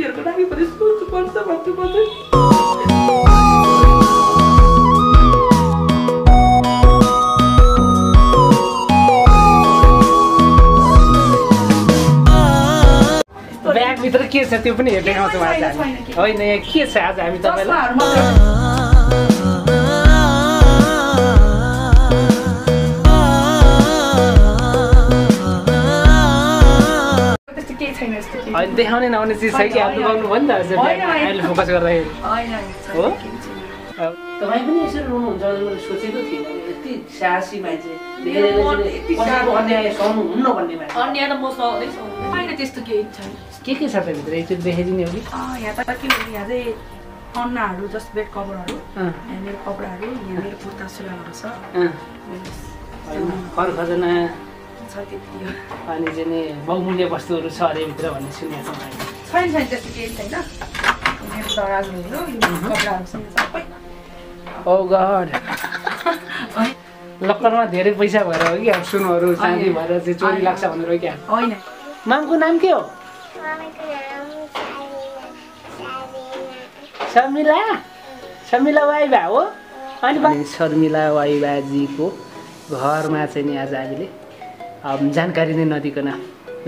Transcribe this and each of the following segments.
बहिनीहरूको लागि पनि सोच्नु पर्छ भन्छु म चाहिँ ब्यागभित्र के छ त्यो पनि हेर्दै आउँछौँ? होइन यहाँ के छ आज हामी तपाईँलाई देखाउने नआउने चिज छ कि? आप लुकाउनु भयो नि त। अहिले फोकस गर्दाखेरि हो? तपाईँ पनि यसरी रुनुहुन्छ मैले सोचेको थिइनँ। यति साहसी मान्छे यति। अन्याय सहनुहुन्न भन्ने मान्छे। अन्य त म होइन त्यस्तो केही छैन। के के छ त भित्र एकचोटि देखाइदिने हो कि? अँ, यहाँ त के हो यहाँ चाहिँ अन्नाहरू जस्ट बेड कभरहरू। अँ, यहाँ मेरो कपडाहरू यहाँ मेरो कुर्ता सुलाहरू छ। घर खजना। छ त्यति हो। अनि चाहिँ नि बहुमूल्य वस्तुहरू छ अरे भित्र भन्ने सुनेको छौँ हामीले छैन छैन त्यस्तो केही छैन। ओ गड लक्करमा धेरै पैसा भएर हो कि अब सुनहरू चाँदी। भएर चाहिँ चोरी। लाग्छ भनेर हो क्या होइन। मामको नाम के हो? शर्मिला? शर्मिला वाइबा हो? अनि शर्मिला वाइबाजीको घरमा चाहिँ नि आज हामीले जानकारी नै नदिकन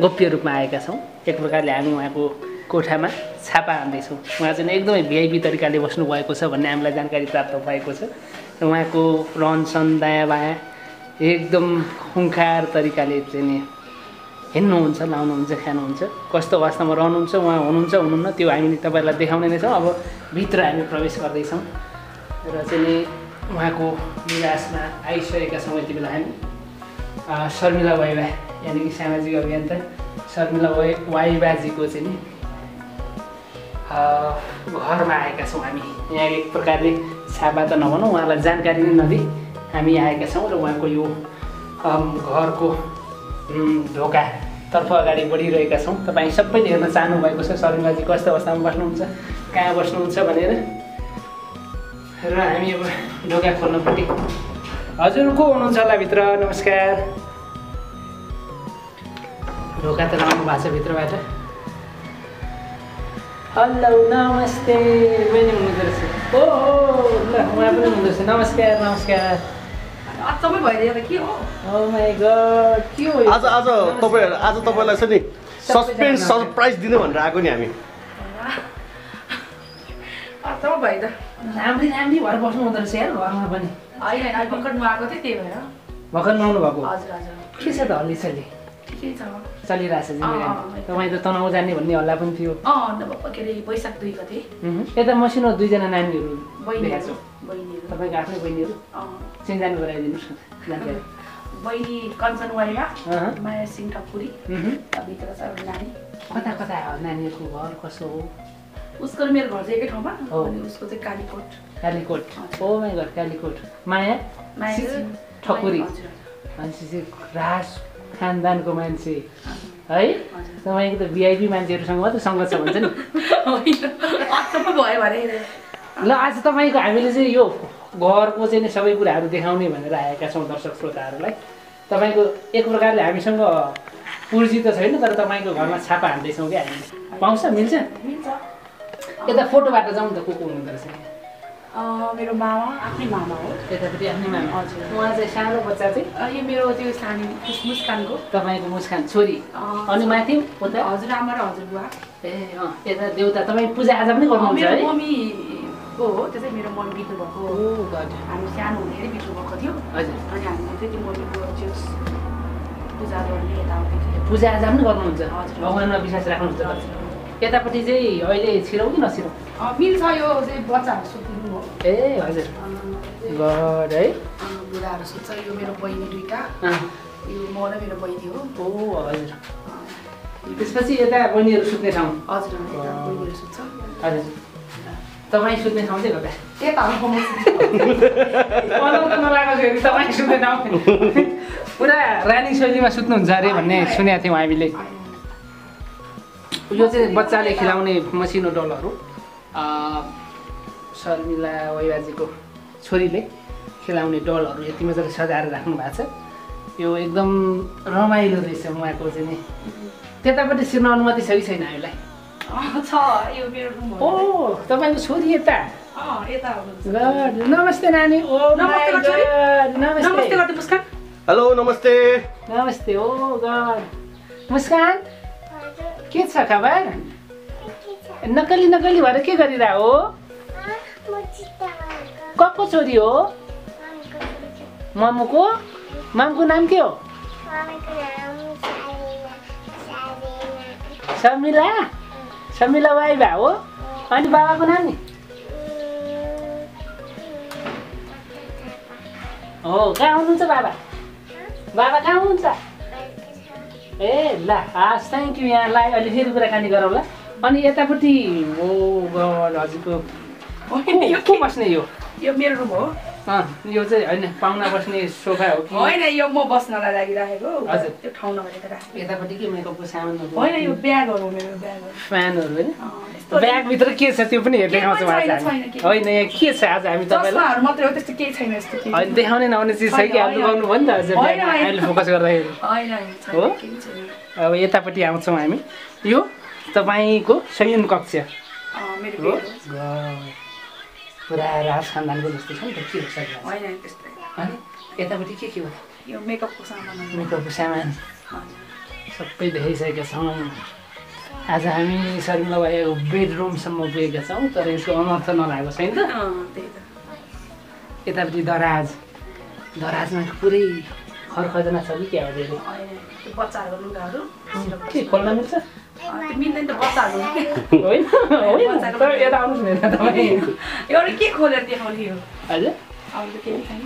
गोप्य रूपमा आएका छौँ। एक प्रकारले हामी उहाँको कोठामा छापा हान्दैछौँ। उहाँ चाहिँ एकदमै भिआइपी तरिकाले बस्नुभएको छ भन्ने हामीलाई जानकारी प्राप्त भएको छ। र उहाँको रहनसहन दायाँ बायाँ एकदम खुङ्खार तरिकाले चाहिँ नि हिँड्नुहुन्छ लाउनुहुन्छ खानुहुन्छ। कस्तो अवस्थामा रहनुहुन्छ उहाँ हुनुहुन्छ हुनुहुन्न त्यो हामीले तपाईँहरूलाई देखाउने नै छौँ। अब भित्र हामी प्रवेश गर्दैछौँ। र चाहिँ नि उहाँको निवासमा आइसकेका छौँ यति बेला हामी। शर्मिला वाइबा यानि कि सामाजिक अभियन्ता। शर्मिला वाइ वाइबाजीको चाहिँ नि घरमा आएका छौँ हामी। यहाँ एक प्रकारले छापा त नभनौँ उहाँलाई जानकारी नै नदिई। हामी आएका छौँ र उहाँको यो घरको ढोकातर्फ अगाडि बढिरहेका छौँ। तपाईँ सबैले हेर्न चाहनुभएको छ शर्मिलाजी कस्तो अवस्थामा बस्नुहुन्छ कहाँ बस्नुहुन्छ भनेर। र हामी अब ढोका खोल्नपट्टि हजुर को हुनुहुन्छ होला भित्र नमस्कार। ढोका त लाउनु भएको छ भित्रबाट। हेलो नमस्ते बहिनी हुनुहुँदो रहेछ। ओ हो ल उहाँ पनि हुनुहुँदो रहेछ। नमस्कार नमस्कार। अचम्मै भइदिएर के हो? गड के हो? आज आज तपाईँहरू आज तपाईँलाई चाहिँ नि सस्पेन्स सरप्राइज दिनु भनेर आएको नि हामी। अचम्म भयो त राम्री राम्री भएर बस्नु हुँदो रहेछ यार घरमा पनि। होइन होइन भर्खर म आएको थिएँ त्यही भएर। भर्खर नुहाउनु भएको हजुर हजुर। के छ त हल्लीचल्ली ठिकै छ। चलिरहेछ अँ, जिन्दगी। अँ, तपाईँ त तनाउ जाने भन्ने हल्ला पनि थियो। अँ अन्त के अरे वैशाख दुई गते। उहुँ। यता मसिनो दुईजना नानीहरू बहिनीहरू तपाईँको आफ्नै बहिनीहरू? अँ, चिन्जान गराइदिनुहोस् न बहिनी कञ्चन। माया सिंह ठकुरी उहुँ। भित्र छ एउटा नानी। कता कता नानीहरूको घर कसो हो? उसको मेरो घर चाहिँ एकै ठाउँमा। अनि उसको चाहिँ कालीकोट। कालीकोट। ओ माई घर कालीकोट। माया? ठकुरी। चाहिँ राज खानदानको मान्छे। है। तपाईँको त भिआइपी मान्छेहरूसँग मात्रै सङ्गत छ भन्छ नि भयो भने। ल आज तपाईँको हामीले चाहिँ यो घरको चाहिँ नि सबै कुराहरू देखाउने भनेर आएका छौँ दर्शक श्रोताहरूलाई। तपाईँको एक प्रकारले हामीसँग पुर्जी त छैन तर तपाईँको घरमा छापा हान्दैछौँ क्या हामीले पाउँछ? मिल्छ? मिल्छ। यता फोटोबाट जाउँ त को को हुनुहुँदो रहेछ मेरो मामा आफ्नै मामा हो। यतापट्टि आफ्नै मामा। हजुर। उहाँ चाहिँ सानो बच्चा चाहिँ? यो मेरो त्यो सानो मुस- मुस्कानको। तपाईँको मुस्कान छोरी। अनि माथि उता? हजुरआमा र हजुरबुवा ए अँ यता देउता तपाईँ पूजाआजा पनि गर्नुहुन्छ मेरो है? मम्मीको हो? त्यो चाहिँ मेरो मम्मी बित्नु भएको हो। हामी सानो हुँदाखेरि बित्नु भएको थियो। हजुर। अनि हामीले त्यति मम्मीको त्यो पूजा गर्ने यताउति। पूजाआजा पनि गर्नुहुन्छ? हजुर। भगवान्मा विश्वास राख्नुहुन्छ हजुर। यतापट्टि चाहिँ अहिले छिरौँ कि नछिरौँ? अँ, मिल्छ यो चाहिँ बच्चाहरू सुत्नु हो। ए हजुर। गड है। बुढाहरू सुत्छ यो मेरो बहिनी दुइटा यो म र मेरो बहिनी हो। ओ हजुर। त्यसपछि यता बहिनीहरू सुत्ने ठाउँ। हजुर बहिनीहरू सुत्छ। हजुर। तपाईँ सुत्ने ठाउँ चाहिँ कता? हो नलागेको तपाईँ सुत्ने ठाउँ। पुरा रानी शैलीमा सुत्नुहुन्छ अरे भन्ने सुनेको थियौँ हामीले। यो चाहिँ बच्चाले खिलाउने मसिनो डलहरू अँ, शर्मिला वैवाजीको छोरीले खिलाउने डलहरू यति मजाले सजाएर राख्नु भएको छ। यो एकदम रमाइलो रहेछ उहाँको चाहिँ नि। त्यतापट्टि छिर्न अनुमति छ कि छैन हामीलाई? अँ, छ यो मेरो रुम ओ तपाईँको छोरी यता? अँ यता हुनुहुन्छ गड नमस्ते नानी। ओ नमस्ते हेलो नमस्ते। नमस्ते ओ गड। मुस्कान के छ खबर नकली नकली भएर के गरिरह हो कसको छोरी हो मामुको मामुको नाम के हो समिला समिला वाइ भा हो अनि बाबाको नाम नि हो कहाँ हुनुहुन्छ बाबा बाबा कहाँ हुनुहुन्छ ए ल हस् थ्याङ्क यू यहाँलाई अहिले फेरि कुराकानी गरौँ ल अनि यतापट्टि गड हजुरको को बस्ने यो? यो मेरो रुम हो। यो चाहिँ होइन पाहुना बस्ने सोफा हो कि? होइन यो म बस्नलाई लागिराखेको हजुर। त्यो ठाउँ नभएर राखेको। यतापट्टि के मेकअपको सामानहरू? होइन यो ब्यागहरू हो मेरो ब्यागहरू। फ्यानहरू होइन? ब्यागभित्र के छ त्यो पनि हेर्दै आउँछौँ। होइन यहाँ के छ आज हामी तपाईँलाई? मात्रै हो त्यस्तो केही छैन यस्तो होइन देखाउने नहुने चिज छ कि? अब लुगाउनु भयो नि त हजुर। अहिले फोकस गर्दाखेरि। हो? अब यतापट्टि आउँछौँ हामी। यो तपाईँको शयन कक्ष। अँ, मेरो हो। पुरा राज खानदानको जस्तो छ नि त के हो सर होइन त्यस्तै। अनि यतापट्टि के के हो? यो मेकअपको सामानहरू मेकअपको सामान। सबै देखाइसकेका छौँ। आज हामी शर्मिला भएको बेडरुमसम्म पुगेका छौँ तर यसको अनर्थ नलागेको छैन त। यतापट्टि दराज। दराजमा पुरै खरखजना छ कि क्या हो के खोल्न मिल्छ? मिल्दैन त बच्चाहरू होइन यता आउनुहोस् न यता तपाईँ एउटा के खोलेर देखाउने हो हजुर त केही छैन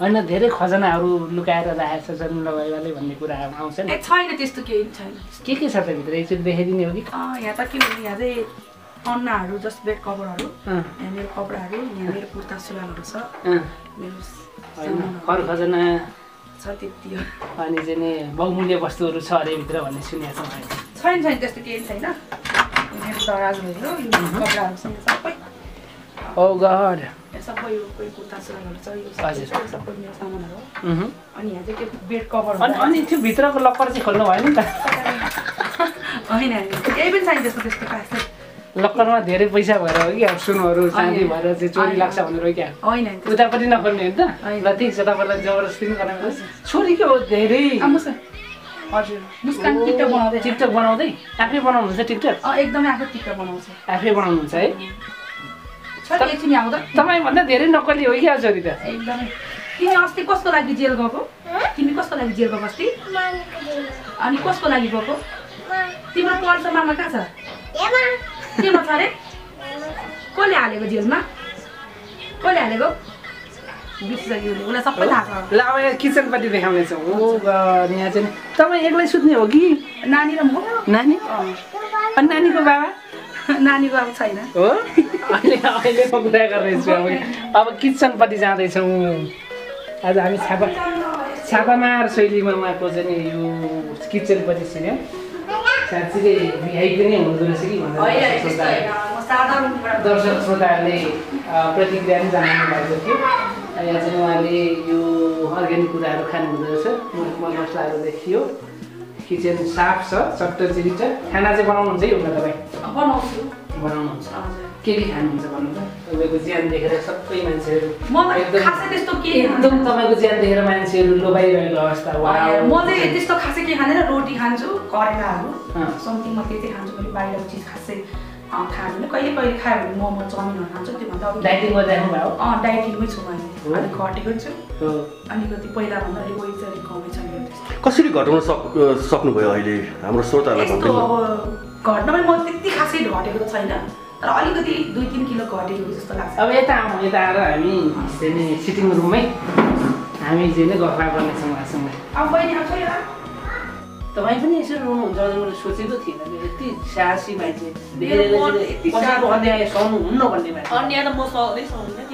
होइन धेरै खजनाहरू लुकाएर राखेको छ शर्मिला भाइवाले भन्ने कुरा आउँछ नि। छैन त्यस्तो केही छैन के के छ त भित्र? एकचोटि देखाइदिने हो कि? यहाँ त के यहाँ चाहिँ अन्नाहरू जस्ट बेड कभरहरू यहाँ मेरो कपडाहरू यहाँ मेरो कुर्ता सुलालहरू छ। मेरो खर खजना छ त्यति हो। अनि चाहिँ नि बहुमूल्य वस्तुहरू छ अरे भित्र भन्ने सुनेको छौँ हामीले छैन छैन त्यस्तो केही छैन मेरो दराजहरू यो कपडाहरू सबै गड यो सबै कुर्ता सुलालहरू छ यो। सबै मेरो सामानहरू हो। अनि यहाँ चाहिँ के बेड कभर अनि अनि त्यो भित्रको लक्कर चाहिँ खोल्नु भएन नि त होइन केही पनि छैन त्यस्तो त्यस्तो खास लक्करमा धेरै पैसा भएर हो कि अब सुनहरू चाँदी भएर चाहिँ चोरी। लाग्छ भनेर हो क्या होइन त्यस्तो- उतापट्टि नखोल्ने हो नि त। ल ठिक छ तपाईँलाई जबरजस्ती पनि गर्न मिल्छ छोरी के हो धेरै हजुर। मुस्कान टिकटक बनाउँदै। टिकटक बनाउँदै? आफै बनाउनुहुन्छ टिकटक? अँ एकदमै आफै टिकटक बनाउँछ। आफै बनाउनुहुन्छ है? एकछिन आउँदा? तपाईँभन्दा धेरै नक्कली हो क्या छोरी त एकदमै। तिमी अस्ति कसको लागि जेल गएको? तिमी कसको लागि जेल गएको अस्ति? अनि कसको लागि गएको? तिम्रो पर्स मामा कहाँ छ? केमा छ अरे? कसले हालेको जेलमा? कसले हालेको? बिर्सिसक्यो उसले उसलाई सबै थाहा छ ल अब यहाँ किचनपट्टि देखाउने छौँ ओ गड, यहाँ चाहिँ तपाईँ एक्लै सुत्ने हो कि? नानी र म नानी? अनि नानीको बाबा? नानीको अब छैन। हो? अहिले अहिले म कुरा गर्दैछु अब। अब किचनपट्टि जाँदैछौँ। आज हामी छापा छापामार शैलीमा उहाँको चाहिँ यो किचनपट्टि छिर्यौँ साँच्चीकै भिआइपी नै हुँदो रहेछ कि भनेर दर्शक श्रोताहरूले- प्रतिक्रिया पनि जनाउनु भएको थियो। यहाँ चाहिँ उहाँले यो अर्ग्यानिक कुराहरू खानुहुँदो रहेछ। मर मसलाहरू देखियो। किचन साफ छ चट्टचिरी छ। खाना चाहिँ बनाउनुहुन्छ है हुन तपाईँ बनाउँछु। बनाउनुहुन्छ। के के खानुहुन्छ भन्नु त तपाईँको ज्यान देखेर सबै मान्छेहरू खासै त्यस्तो केही एकदम तपाईँको ज्यान देखेर मान्छेहरू लोभाइरहेको अवस्था म चाहिँ त्यस्तो खासै केही खाँदैन रोटी खान्छु करेलाहरू। समथिङ म चाहिँ खान्छु मैले बाहिरको चिज खासै खाँदिनँ। कहिले कहिले खायो भने मोमो चाउमिनहरू खान्छु त्योभन्दा डाइटिङ गरिराख्नु भयो अँ डाइटिङमै छु मैले। अलिक घटेको छु। अलिकति पहिलाभन्दा अलिक वेट चाहिँ अलिक कमै छ मेरो त्यस्तो। कसरी घटाउन सक सक्नुभयो अहिले हाम्रो श्रोताहरूलाई यस्तो अब घट्न पनि म त्यति खासै घटेको त छैन तर अलिकति दुई तिन किलो घटेको जस्तो लाग्छ। अब यता आउँ यता आएर हामी सिटिङ रुममै हामी चाहिँ नै गफ गर्नेछौँ उहाँसँग। अब बहिनी आउँछ तपाईँ पनि यसरी रुनुहुन्छ भने मैले सोचेको थिइनँ कि यति साहसी मान्छे। कसैको। अन्याय सहनु हुन्न भन्ने मान्छे। अन्य त म सक्दै सक्दिनँ